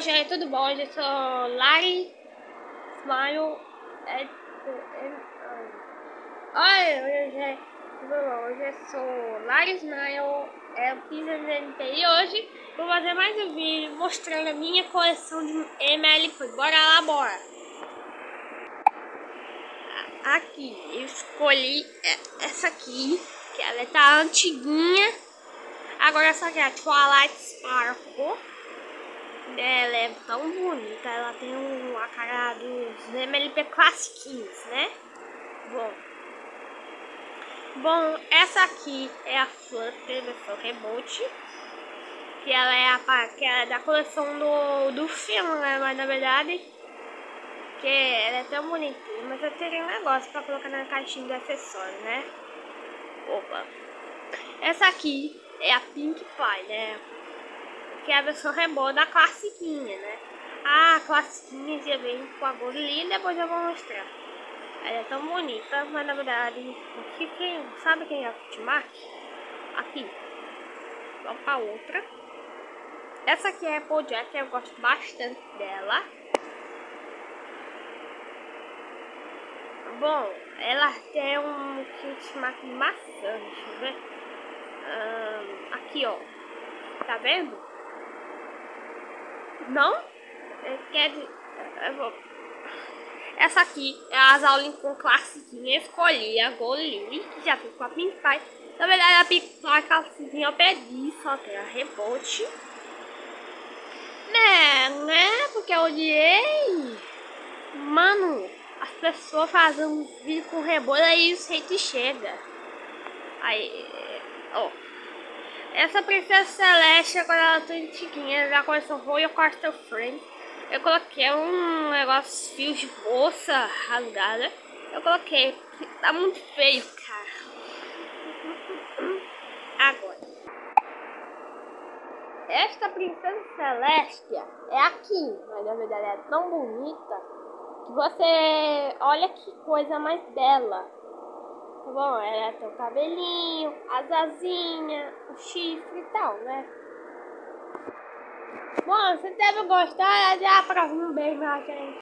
gente, tudo bom? Eu sou Lari Smile. É, é, hoje é, tudo bom? Hoje eu sou Lari Smile. É, fiz a NP e hoje vou fazer mais um vídeo mostrando a minha coleção de ML Bora lá, bora! Aqui, eu escolhi essa aqui, que ela tá antiguinha. Agora essa aqui é a Twilight Sparkle. Ela é tão bonita, ela tem um, a cara dos MLP classiquinhos, né? Bom. Bom, essa aqui é a Flutter versão Reboot. Que ela é a que é da coleção do, do filme, né? Mas na verdade. Que ela é tão bonitinha. Mas eu teria um negócio pra colocar na caixinha de acessórios, né? Opa. Essa aqui é a Pink Pie, né? Que é a versão reboa da classiquinha, né? Ah, classiquinha já vem com a cor linda, depois eu vou mostrar. Ela é tão bonita, mas na verdade, quem, sabe quem é a Kutmark? Aqui. Vamos pra outra. Essa aqui é a Applejack, eu gosto bastante dela. Bom, ela tem um Kutmark maçã, deixa eu ver. Um, aqui, ó. Tá vendo? Não? Quer eu vou... Essa aqui é a Zaulin com classiquinha. Escolhi a Gold que já fica com a Pink Pie. Na verdade, a Pink Pie classiquinha eu pedi, só tem a rebote. Né, né? Porque eu odiei. Mano, as pessoas fazem um vídeo com rebote aí o hate chega. Aí, ó. Essa Princesa Celeste, quando ela tá antiguinha, da coleção Royal Castle Frame, eu coloquei um negócio, fios de bolsa rasgada. Eu coloquei, tá muito feio, cara. Agora. Esta Princesa Celeste é aqui, mas na verdade é tão bonita que você olha que coisa mais bela. Tá bom, ela tem o cabelinho, as asinhas, o chifre e tal, né? Bom, você deve gostar. Já para um beijo, gente.